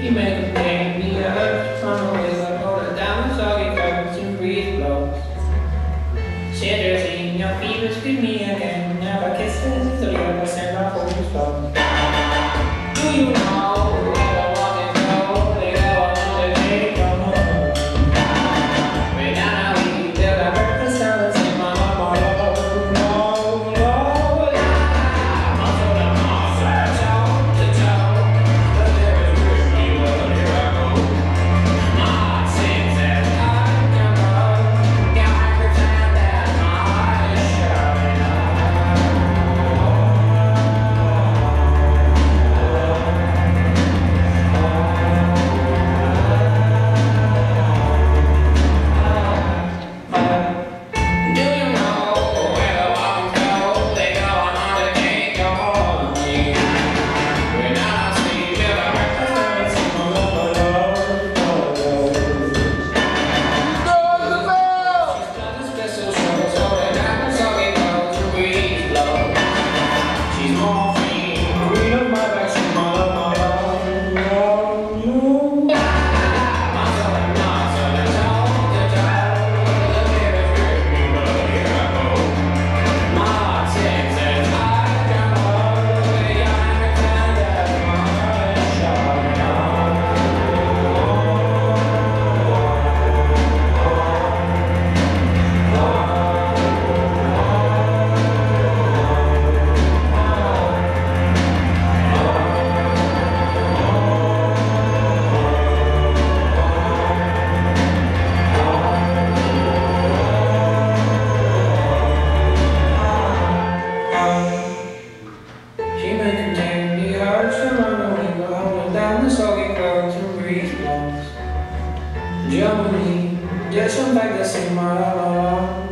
He made me me a tunnel a hold down so he comes to breathe low. In your fevers, give me Germany, yes, some back the same. La.